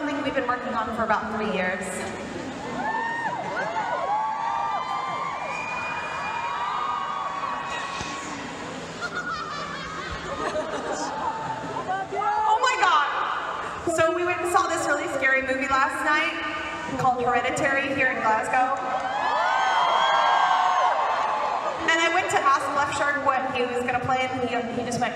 something we've been working on for about three years. Oh so we went and saw this really scary movie last night called Hereditary here in Glasgow. And I went to ask shark what he was going to play, and he, he just went,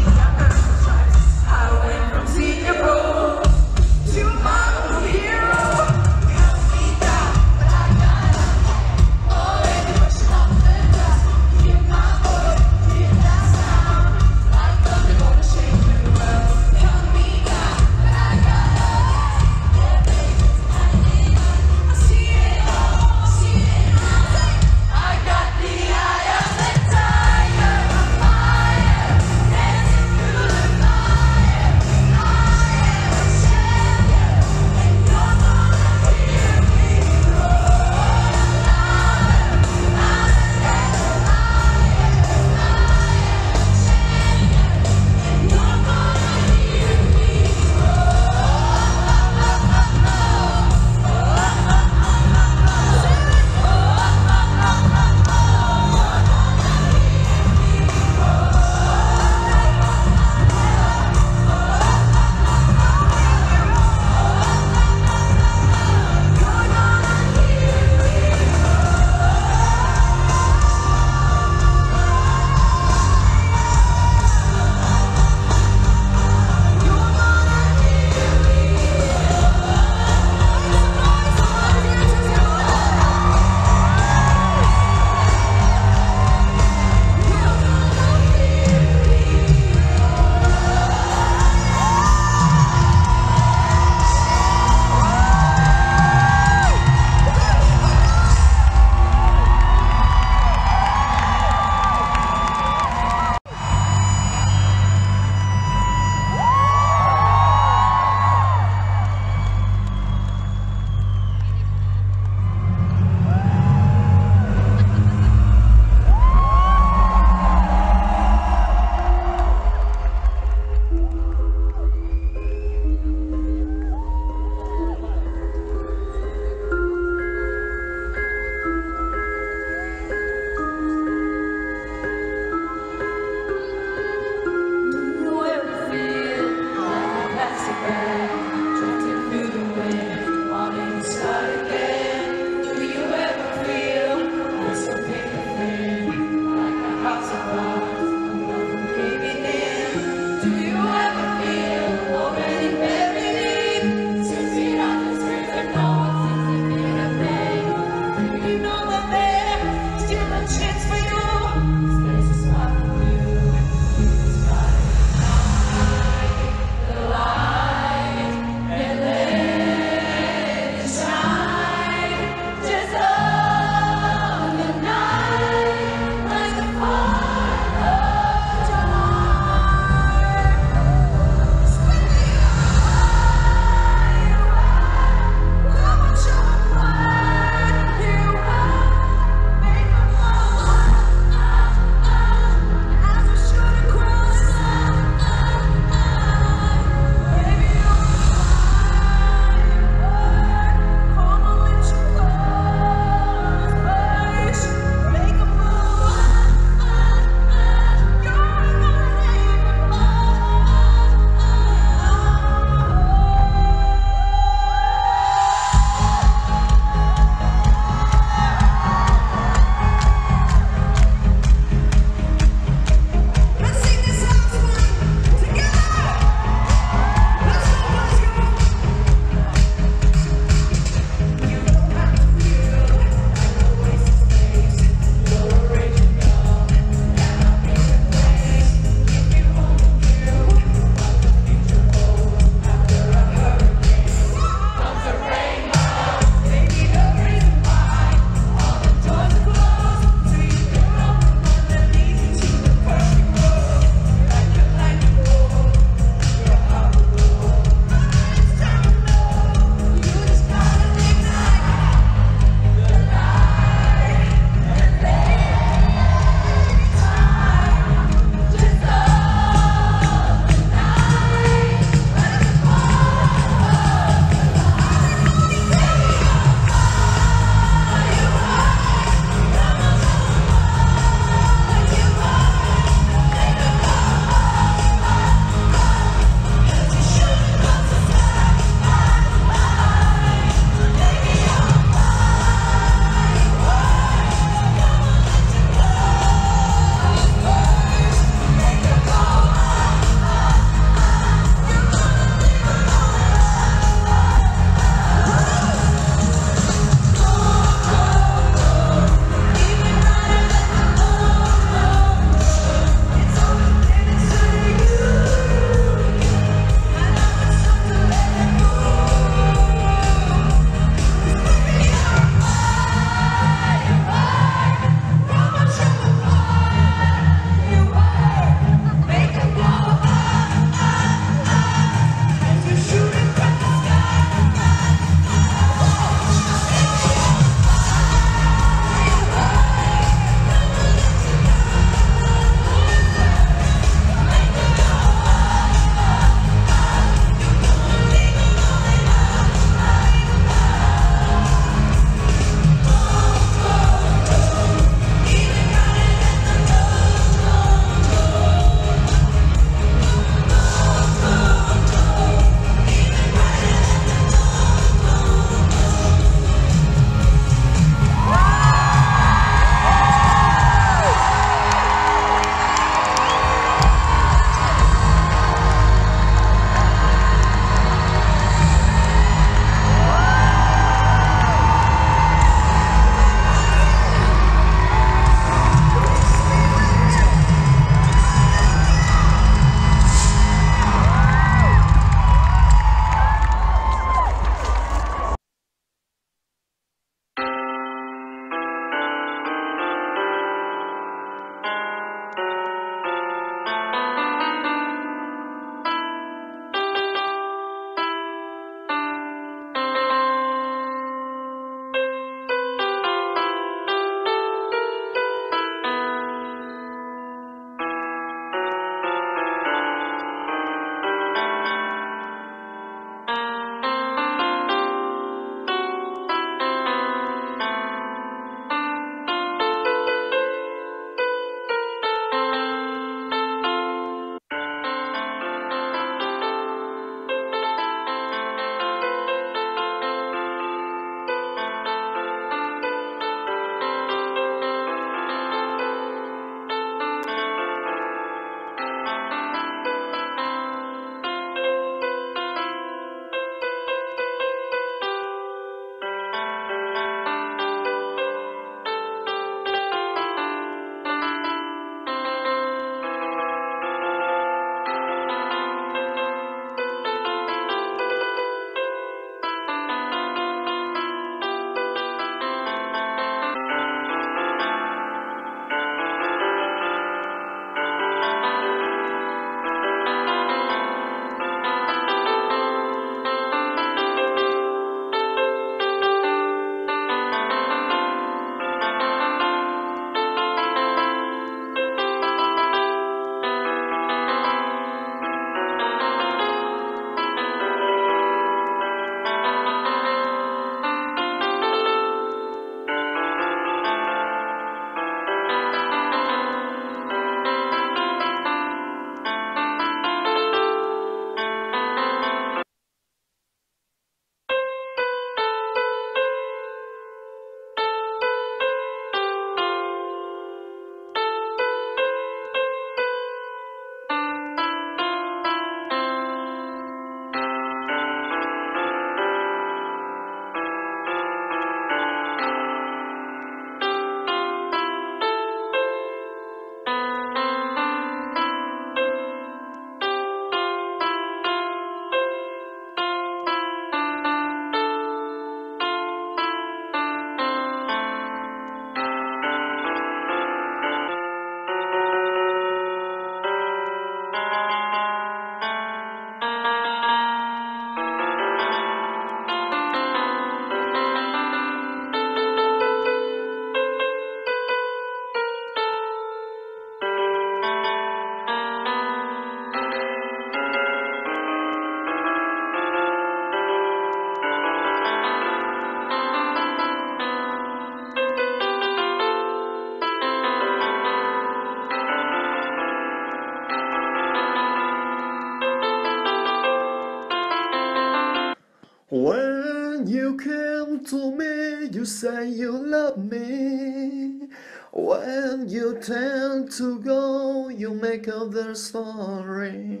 say you love me. When you tend to go, you make up their story.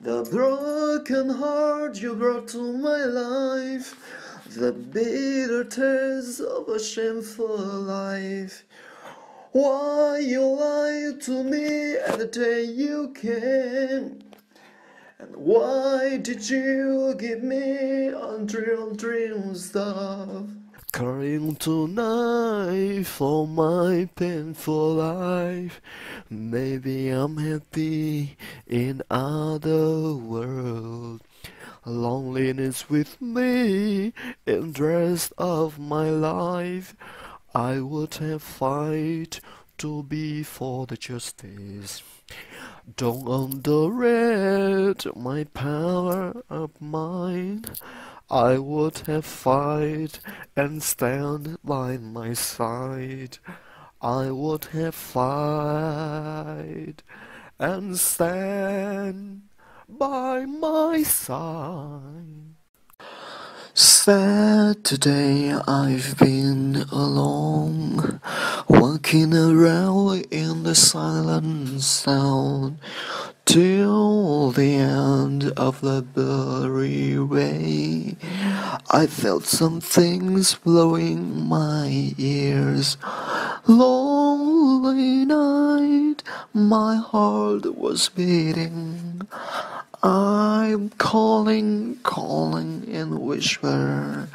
The broken heart you brought to my life, the bitter taste of a shameful life. Why you lied to me at the day you came? And why did you give me unreal dreams stuff? Crying tonight for my painful life. Maybe I'm happy in other world. Loneliness with me in rest of my life. I would have fight to be for the justice. Don't underrate my power of mind. I would have fight and stand by my side. I would have fight and stand by my side. Saturday I've been alone, walking around in the silent sound till the end of the blurry way. I felt some things blowing my ears. Lonely night, my heart was beating. I'm calling, calling in whisper.